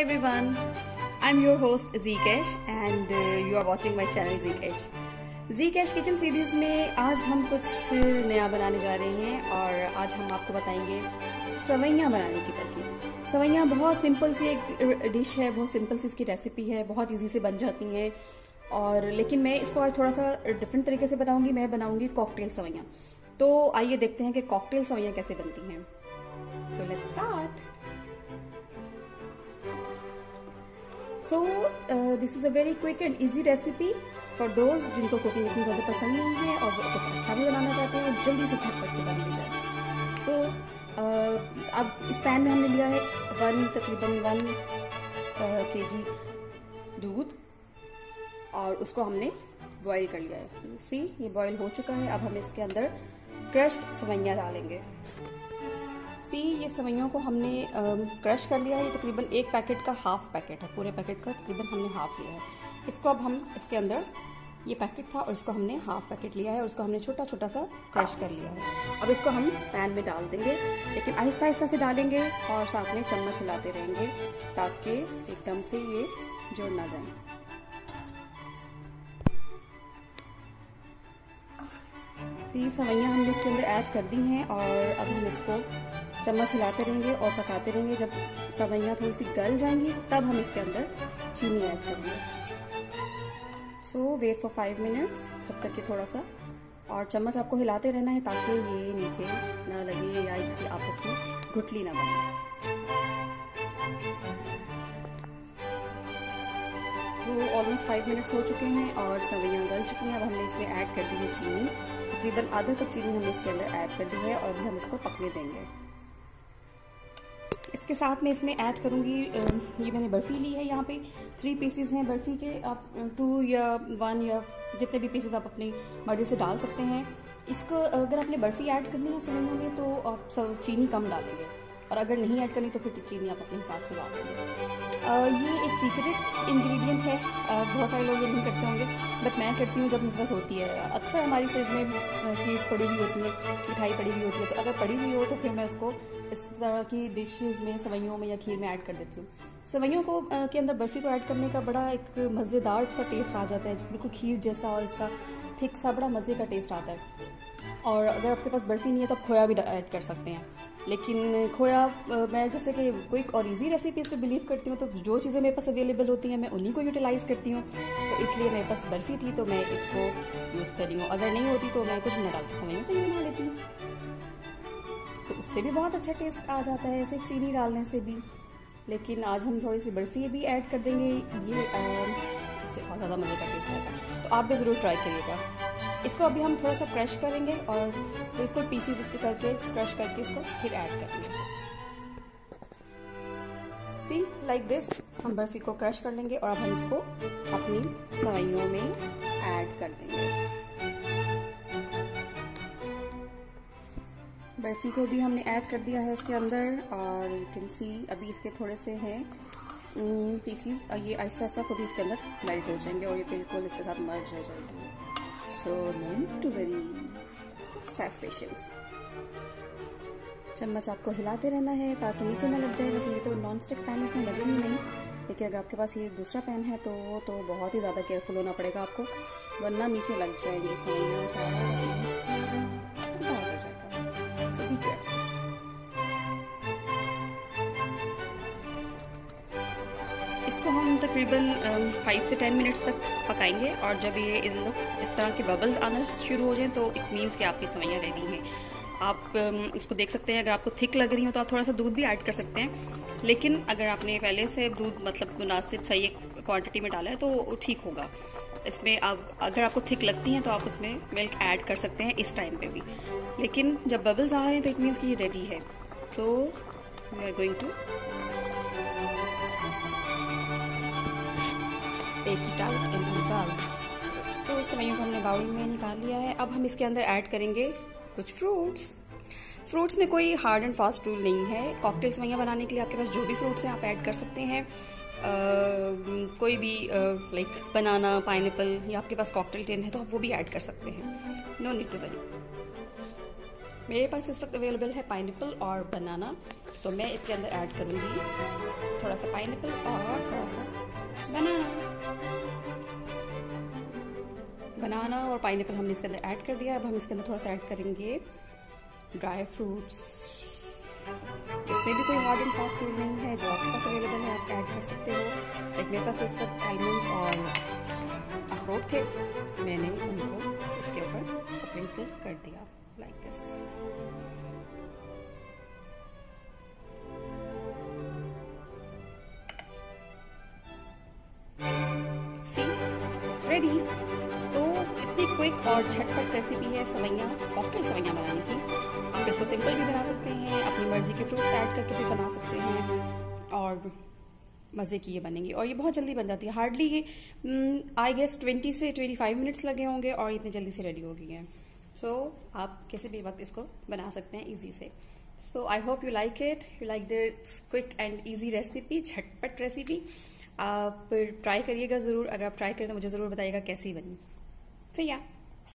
Hi everyone, I'm your host Zkesh and uh, you are watching my channel Zkesh. Zkesh kitchen series में आज हम कुछ नया बनाने जा रहे हैं और आज हम आपको बताएँगे सवैयाँ बनाने की तरकीब। सवैयाँ बहुत सिंपल सी एक डिश है बहुत सिंपल सी इसकी रेसिपी है बहुत इजी से बन जाती है। और लेकिन मैं इसको आज थोड़ा सा डिफरेंट तरीके से बनाऊँगी मैं बनाऊँगी कॉकटेल सवैयाँ। तो आइए देखते हैं कि कॉकटेल सवैयाँ कैसे बनती हैं। So let's start so this is a very quick and easy recipe for those जिनको कुकिंग इतनी ज़्यादा पसंद नहीं है और वो कुछ अच्छा भी बनाना चाहते हैं जल्दी से झटपट से बन जाए। सो uh, अब इस पैन में हमने लिया है वन तकरीबन वन के जी दूध और उसको हमने बॉईल कर लिया है। सी ये बॉईल हो चुका है। अब हम इसके अंदर क्रश्ड सवैयाँ डालेंगे। सी ये सवैयों को हमने क्रश कर लिया है। ये तकरीबन एक पैकेट का हाफ़ पैकेट है। पूरे पैकेट का तकरीबन हमने हाफ़ लिया है। इसको अब हम, इसके अंदर ये पैकेट था और इसको हमने हाफ़ पैकेट लिया है और इसको हमने छोटा छोटा सा क्रश कर लिया है। अब इसको हम पैन में डाल देंगे, लेकिन आहिस्ता आहिस्ता से डालेंगे और साथ में चम्मच हिलाते रहेंगे ताकि एकदम से ये जुड़ ना जाए। सी सवैयाँ हमने इसके अंदर ऐड कर दी हैं और अब हम इसको चम्मच हिलाते रहेंगे और पकाते रहेंगे। जब सवैयाँ थोड़ी सी गल जाएँगी, तब हम इसके अंदर चीनी ऐड करेंगे। So wait for five minutes जब तक कि थोड़ा सा। और चम्मच आपको हिलाते रहना है ताकि ये नीचे ना लगे या इसकी आपस में घुटली ना बने। तो ऑलमोस्ट फाइव मिनट्स हो चुके हैं और सवैयाँ गल चुकी हैं। अब हमने इसमें ऐड कर दी है चीनी। तकरीबन आधा कप चीनी हमने इसके अंदर ऐड कर दी है और अभी हम इसको पकने देंगे। इसके साथ में इसमें ऐड करूँगी ये मैंने बर्फ़ी ली है यहाँ पे। थ्री पीसेस हैं बर्फ़ी के। आप टू या वन या जितने भी पीसेस आप अपनी मर्ज़ी से डाल सकते हैं। इसको अगर आपने बर्फ़ी ऐड करनी है सिलेंडर में तो आप सब चीनी कम डालेंगे। और अगर नहीं ऐड करनी तो फिर चीनी आप अपने हिसाब से डाल देंगे। ये एक सीक्रेट इंग्रेडिएंट है। बहुत सारे लोग ये करते होंगे बट मैं करती हूँ जब मेरे पास होती है। अक्सर हमारी फ्रिज में स्वीट्स पड़ी हुई होती है, मिठाई पड़ी हुई होती है तो अगर पड़ी हुई हो तो फिर मैं उसको इस तरह की डिशेज़ में सवैयों में या खीर में ऐड कर देती हूँ। सवैयों को के अंदर बर्फ़ी को ऐड करने का बड़ा एक मज़ेदार सा टेस्ट आ जाता है बिल्कुल खीर जैसा और इसका थिक सा बड़ा मज़े का टेस्ट आता है। और अगर आपके पास बर्फ़ी नहीं है तो आप खोया भी ऐड कर सकते हैं। लेकिन खोया मैं जैसे कि क्विक और इजी रेसिपीज़ पे बिलीव करती हूँ तो जो चीज़ें मेरे पास अवेलेबल होती हैं, मैं उन्हीं को यूटिलाइज करती हूँ। तो इसलिए मेरे पास बर्फ़ी थी तो मैं इसको यूज़ कर रही हूँ। अगर नहीं होती तो मैं कुछ ना डालती समय से ही बना लेती हूँ। तो उससे भी बहुत अच्छा टेस्ट आ जाता है, सिर्फ़ चीनी डालने से भी। लेकिन आज हम थोड़ी सी बर्फ़ी भी ऐड कर देंगे। ये इससे बहुत ज़्यादा मज़े का टेस्ट आएगा। तो आप भी ज़रूर ट्राई करिएगा। इसको अभी हम थोड़ा सा क्रश करेंगे और बिल्कुल पीसीज इसके करके क्रश करके इसको फिर ऐड करेंगे। सी लाइक दिस हम बर्फ़ी को क्रश कर लेंगे और अब हम इसको अपनी सवैयों में ऐड कर देंगे। बर्फ़ी को भी हमने ऐड कर दिया है इसके अंदर और यू कैन सी अभी इसके थोड़े से हैं पीसीज ये आहिस्ता आहिस्ता खुद ही इसके अंदर मेल्ट हो जाएँगे और ये बिल्कुल इसके साथ मर्ज हो जाएँगे। So no need to worry just have patience. चम्मच आपको हिलाते रहना है, ताकि नीचे ना लग जाए। वैसे ये तो नॉन स्टिक पैन इसमें लगेगी नहीं। लेकिन अगर आपके पास ये दूसरा पैन है तो वो तो बहुत ही ज़्यादा केयरफुल होना पड़ेगा आपको, वरना नीचे लग जाएँगे सही सारा। इसको हम तकरीबन फाइव से टेन मिनट्स तक पकाएँगे और जब ये इस तरह के बबल्स आना शुरू हो जाएँ तो इट मीन्स कि आपकी सवैयाँ रेडी हैं। आप इसको देख सकते हैं, अगर आपको थिक लग रही हो तो आप थोड़ा सा दूध भी ऐड कर सकते हैं। लेकिन अगर आपने पहले से दूध मतलब मुनासिब सही क्वांटिटी में डाला है तो ठीक होगा। इसमें आप, अगर आपको थिक लगती हैं तो आप उसमें मिल्क ऐड कर सकते हैं इस टाइम पे भी। लेकिन जब बबल्स आ रहे हैं तो इट मीन्स कि ये रेडी है। तो we are going to take it out in bowl तो सवैयों को हमने बाउल में निकाल लिया है। अब हम इसके अंदर ऐड करेंगे कुछ फ्रूट्स। फ्रूट्स में कोई हार्ड एंड फास्ट रूल नहीं है। कॉकटेल सवैयाँ बनाने के लिए आपके पास जो भी फ्रूट्स हैं आप ऐड कर सकते हैं। Uh, कोई भी लाइक बनाना पाइन या आपके पास कॉकटेल टेन है तो आप वो भी ऐड कर सकते हैं। नो नीड टू वरी मेरे पास इस वक्त अवेलेबल है पाइन और बनाना तो मैं इसके अंदर ऐड करूँगी थोड़ा सा पाइन और थोड़ा सा बनाना बनाना और पाइन हमने इसके अंदर ऐड कर दिया, अब हम इसके अंदर थोड़ा सा ऐड करेंगे ड्राई फ्रूट्स इसमें भी कोई हार्ड एंड फास्ट रूल नहीं है, जो आपके पास अवेलेबल है, आप ऐड कर सकते हो। लाइक मेरे पास इस वक्त आलमंड और अखरोट थे, मैंने उनको इसके ऊपर स्प्रिंकल कर दिया। सी इट्स रेडी तो इतनी क्विक और झटपट रेसिपी है सवैयाँ कॉकटेल सवैयाँ बनाने की। आप इसको सिंपल भी बना सकते हैं, अपनी मर्ज़ी के फ्रूट्स ऐड करके भी बना सकते हैं, और मज़े की ये बनेंगी। और ये बहुत जल्दी बन जाती है। हार्डली ये आई गेस ट्वेंटी से ट्वेंटी फाइव मिनट्स लगे होंगे, और इतनी जल्दी से रेडी हो गई हैं। सो so, आप किसी भी वक्त इसको बना सकते हैं ईजी से. So I hope you like it you like this quick and easy recipe झटपट रेसिपी आप ट्राई करिएगा ज़रूर. अगर आप ट्राई करें तो मुझे ज़रूर बताइएगा कैसी बनी. सही so, या